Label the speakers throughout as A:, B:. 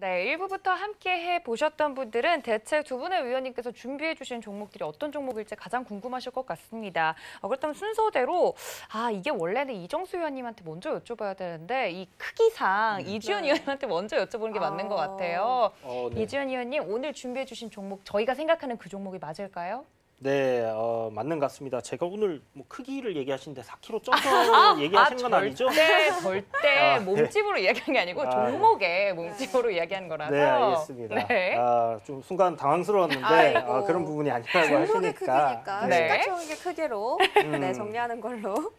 A: 네, 1부부터 함께 해 보셨던 분들은 대체 두 분의 위원님께서 준비해 주신 종목들이 어떤 종목일지 가장 궁금하실 것 같습니다. 어, 그렇다면 순서대로 아, 이게 원래는 이정수 위원님한테 먼저 여쭤봐야 되는데 이 크기상 이주연
B: 네.
A: 위원님한테 먼저 여쭤보는 게 맞는 것
B: 아.
A: 같아요.
C: 어, 네.
A: 이주연 위원님 오늘 준비해 주신 종목 저희가 생각하는 그 종목이 맞을까요?
C: 네, 어, 맞는 것 같습니다. 제가 오늘 뭐 크기를 얘기하시는데 4kg 쪄서 얘기하시는 건 아니죠?
A: 절대 절대
C: 아, 네.
A: 몸집으로 이야기한 게 아니고
C: 아,
A: 종목의 몸집으로 이야기한 거라서.
C: 네, 알겠습니다.
A: 네.
C: 아, 좀 순간 당황스러웠는데.
B: 아,
C: 그런 부분이 아니라고
B: 종목의
C: 하시니까.
B: 크기니까
A: 네.
B: 시가총액의 크기로
C: 음.
B: 네, 정리하는 걸로.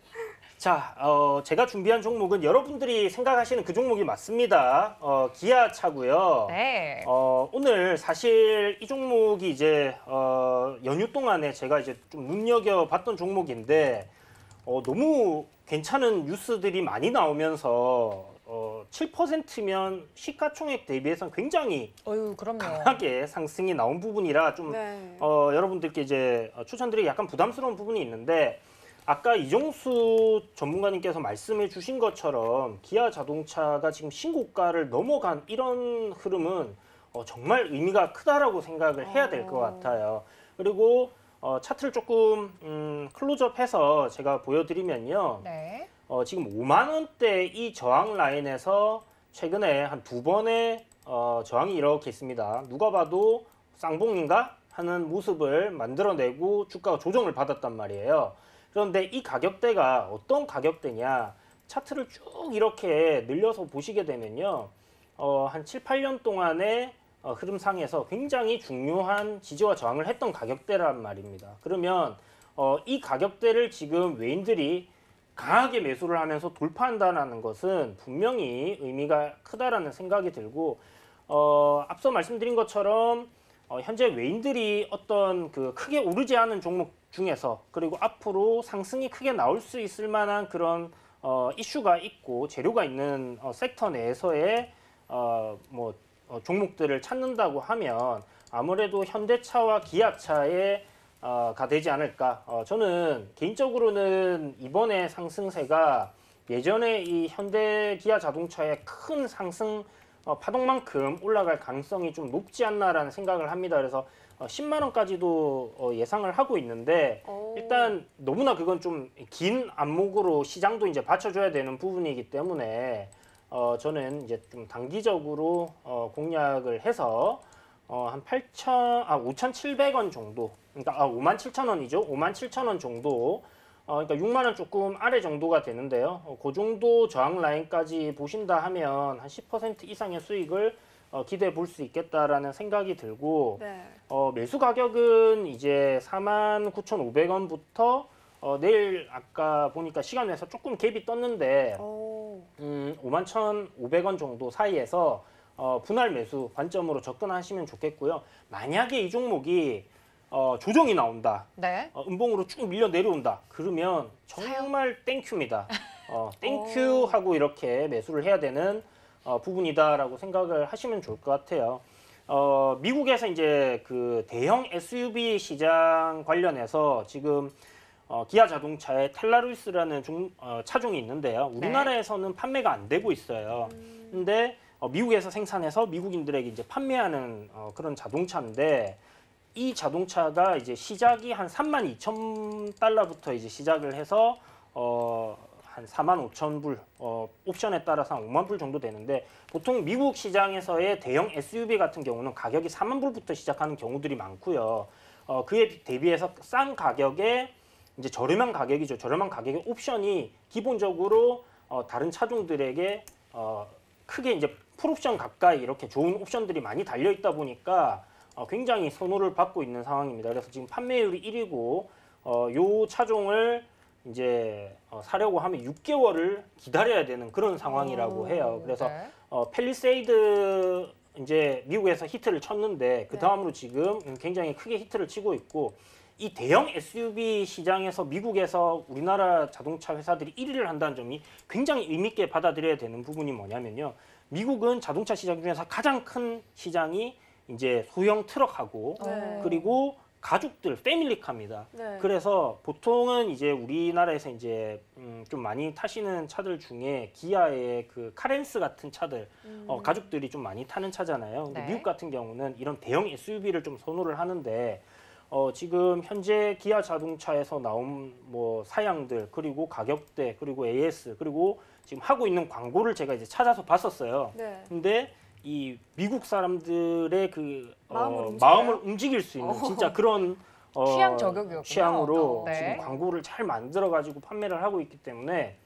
C: 자, 어, 제가 준비한 종목은 여러분들이 생각하시는 그 종목이 맞습니다. 어, 기아차고요.
A: 네.
C: 어, 오늘 사실 이 종목이 이제 어, 연휴 동안에 제가 이제 좀 눈여겨 봤던 종목인데 어, 너무 괜찮은 뉴스들이 많이 나오면서 어, 7%면 시가총액 대비해서는 굉장히
A: 어유 그럼요.
C: 강하게 상승이 나온 부분이라 좀
B: 네.
C: 어, 여러분들께 이제 어, 추천드리기 약간 부담스러운 부분이 있는데 아까 이종수 전문가님께서 말씀해 주신 것처럼 기아 자동차가 지금 신고가를 넘어간 이런 흐름은 어, 정말 의미가 크다라고 생각을 해야 될것
B: 어.
C: 같아요. 그리고 어, 차트를 조금 음, 클로즈업해서 제가 보여드리면요.
A: 네.
C: 어, 지금 5만 원대 이 저항 라인에서 최근에 한 두 번의 어, 저항이 이렇게 있습니다. 누가 봐도 쌍봉인가 하는 모습을 만들어내고 주가가 조정을 받았단 말이에요. 그런데 이 가격대가 어떤 가격대냐? 차트를 쭉 이렇게 늘려서 보시게 되면요. 어, 한 7, 8년 동안의 어, 흐름상에서 굉장히 중요한 지지와 저항을 했던 가격대란 말입니다. 그러면 어, 이 가격대를 지금 외인들이 강하게 매수를 하면서 돌파한다는 것은 분명히 의미가 크다라는 생각이 들고 어, 앞서 말씀드린 것처럼 어, 현재 외인들이 어떤 그 크게 오르지 않은 종목 중에서 그리고 앞으로 상승이 크게 나올 수 있을 만한 그런 어, 이슈가 있고 재료가 있는 어, 섹터 내에서의 어, 뭐 어, 종목들을 찾는다고 하면 아무래도 현대차와 기아차의 어, 가 되지 않을까. 어, 저는 개인적으로는 이번에 상승세가 예전에 이 현대 기아 자동차의 큰 상승 어, 파동만큼 올라갈 가능성이 좀 높지 않나라는 생각을 합니다. 그래서 어, 10만 원까지도 어, 예상을 하고 있는데
B: 오.
C: 일단 너무나 그건 좀 긴 안목으로 시장도 이제 받쳐줘야 되는 부분이기 때문에 어, 저는 이제 좀 단기적으로 어, 공략을 해서 어, 한 8천, 아, 5,700원 정도. 그러니까 아, 5만 7천 원이죠. 5만 7천 원 정도. 어, 그러니까 6만 원 조금 아래 정도가 되는데요. 어, 그 정도 저항 라인까지 보신다 하면 한 10% 이상의 수익을 어, 기대해 볼 수 있겠다라는 생각이 들고
B: 네.
C: 어, 매수 가격은 이제 49,500원부터 어, 내일 아까 보니까 시간 내서 조금 갭이 떴는데
B: 오.
C: 음, 51,500원 정도 사이에서 어, 분할 매수 관점으로 접근하시면 좋겠고요. 만약에 이 종목이 어, 조정이 나온다.
A: 네.
C: 어, 음봉으로 쭉 밀려 내려온다. 그러면 정말 thank you입니다. 어, thank you 하고 이렇게 매수를 해야 되는 어, 부분이다라고 생각을 하시면 좋을 것 같아요. 어, 미국에서 이제 그 대형 SUV 시장 관련해서 지금 어, 기아 자동차의 텔루라이드라는 종- 어, 차종이 있는데요. 우리나라에서는 판매가 안 되고 있어요. 근데 어, 미국에서 생산해서 미국인들에게 이제 판매하는 어, 그런 자동차인데 이 자동차가 이제 시작이 한 3만 2천 달러부터 이제 시작을 해서 어, 한 4만 5천 불, 어, 옵션에 따라서 한 5만 불 정도 되는데 보통 미국 시장에서의 대형 SUV 같은 경우는 가격이 4만 불부터 시작하는 경우들이 많고요. 어, 그에 대비해서 싼 가격에 이제 저렴한 가격이죠. 저렴한 가격의 옵션이 기본적으로 어, 다른 차종들에게 어, 크게 이제 풀옵션 가까이 이렇게 좋은 옵션들이 많이 달려 있다 보니까 어, 굉장히 선호를 받고 있는 상황입니다. 그래서 지금 판매율이 1위고 어, 요 차종을 이제 어, 사려고 하면 6개월을 기다려야 되는 그런 상황이라고 해요. 그래서
A: 네.
C: 어, 팰리세이드 이제 미국에서 히트를 쳤는데 그
B: 네.
C: 다음으로 지금 굉장히 크게 히트를 치고 있고 이 대형 SUV 시장에서 미국에서 우리나라 자동차 회사들이 1위를 한다는 점이 굉장히 의미 있게 받아들여야 되는 부분이 뭐냐면요. 미국은 자동차 시장 중에서 가장 큰 시장이 이제 소형 트럭하고
B: 네.
C: 그리고 가족들 패밀리카입니다.
B: 네.
C: 그래서 보통은 이제 우리나라에서 이제 음, 좀 많이 타시는 차들 중에 기아의 그 카렌스 같은 차들
B: 음.
C: 어, 가족들이 좀 많이 타는 차잖아요. 근데
A: 네.
C: 미국 같은 경우는 이런 대형 SUV를 좀 선호를 하는데 어, 지금 현재 기아 자동차에서 나온 뭐 사양들 그리고 가격대 그리고 AS 그리고 지금 하고 있는 광고를 제가 이제 찾아서 봤었어요.
B: 네.
C: 근데 이 미국 사람들의 그
B: 마음을
C: 어,
B: 움직여요?
C: 마음을 움직일 수 있는
B: 어.
C: 진짜 그런 어,
A: 취향 저격이었군요.
C: 취향으로
A: 네.
C: 지금 광고를 잘 만들어 가지고 판매를 하고 있기 때문에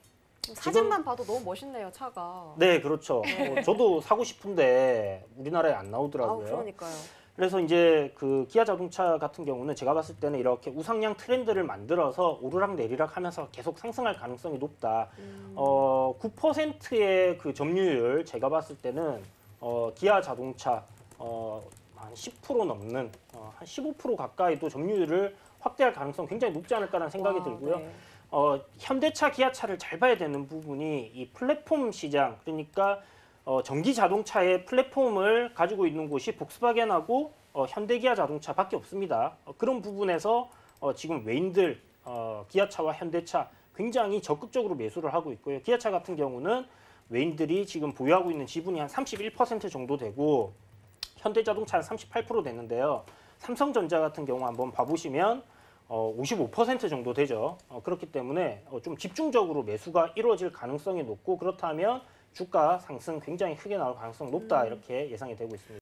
B: 사진만 봐도 너무 멋있네요, 차가.
C: 네 그렇죠. 어, 저도 사고 싶은데 우리나라에 안 나오더라고요.
B: 그러니까요.
C: 그래서 이제 그 기아 자동차 같은 경우는 제가 봤을 때는 이렇게 우상향 트렌드를 만들어서 오르락 내리락 하면서 계속 상승할 가능성이 높다.
B: 음.
C: 어, 9%의 그 점유율 제가 봤을 때는 어, 기아 자동차 어, 한 10% 넘는 어, 한 15% 가까이도 점유율을 확대할 가능성 굉장히 높지 않을까라는 생각이
B: 와,
C: 들고요.
B: 네.
C: 어, 현대차, 기아차를 잘 봐야 되는 부분이 이 플랫폼 시장 그러니까 어, 전기 자동차의 플랫폼을 가지고 있는 곳이 복스바겐하고 어, 현대기아 자동차밖에 없습니다. 어, 그런 부분에서 어, 지금 외인들 어, 기아차와 현대차 굉장히 적극적으로 매수를 하고 있고요. 기아차 같은 경우는 외인들이 지금 보유하고 있는 지분이 한 31% 정도 되고 현대자동차는 38% 됐는데요. 삼성전자 같은 경우 한번 봐보시면 어, 55% 정도 되죠. 어, 그렇기 때문에 어, 좀 집중적으로 매수가 이루어질 가능성이 높고 그렇다면 주가 상승 굉장히 크게 나올 가능성 높다 이렇게 예상이 되고 있습니다.